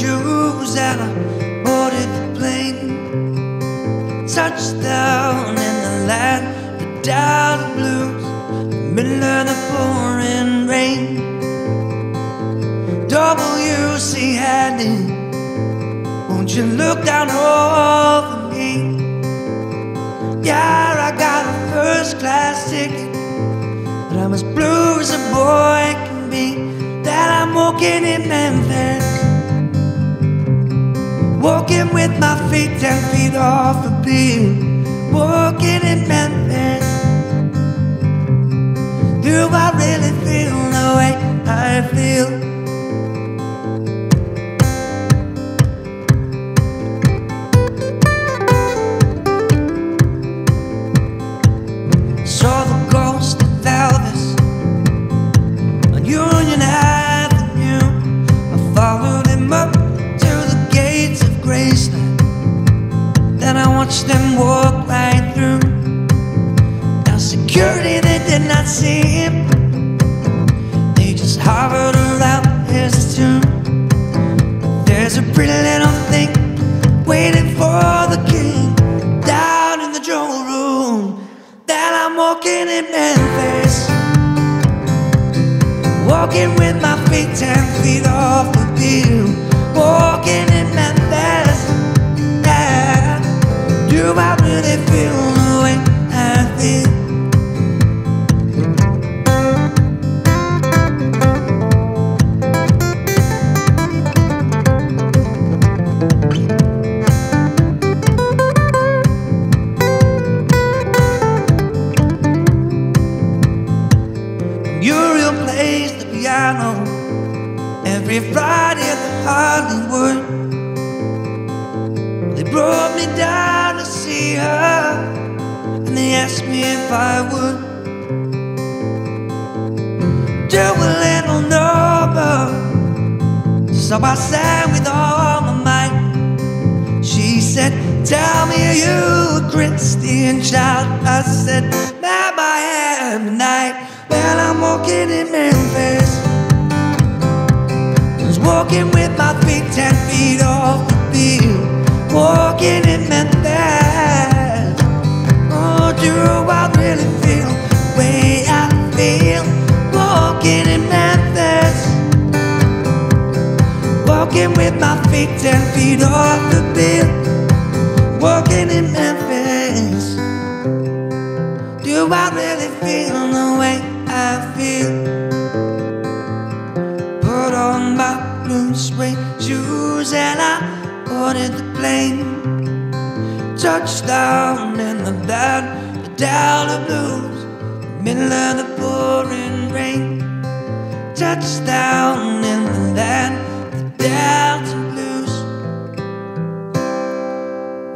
and I boarded the plane. Touchdown in the land, the Delta blues, middle of the pouring rain. W.C. Handy, won't you look down over me? Yeah, I got a first class ticket, but I'm as blue as a boy can be. That I'm walking in Memphis. Walking with my feet ten feet off the beam. Walking in Memphis. Do I really feel the way I feel? Pretty little thing waiting for the king down in the jewel room. That I'm walking in Memphis. Walking with my feet ten feet off every Friday at the Hollywood. They brought me down to see her, and they asked me if I would do a little number. So I sang with all my might. She said, Tell me, are you a Christian child? I said, Ma'am, I am tonight. Well, I'm walking in. Walking with my feet ten feet off the field. Walking in Memphis. Oh, do I really feel the way I feel? Walking in Memphis. Walking with my feet ten feet off the field. Touchdown in the land, the Delta blues, the middle of the pouring rain. Touchdown in the land, the Delta blues,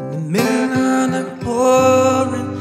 in the middle of the pouring rain.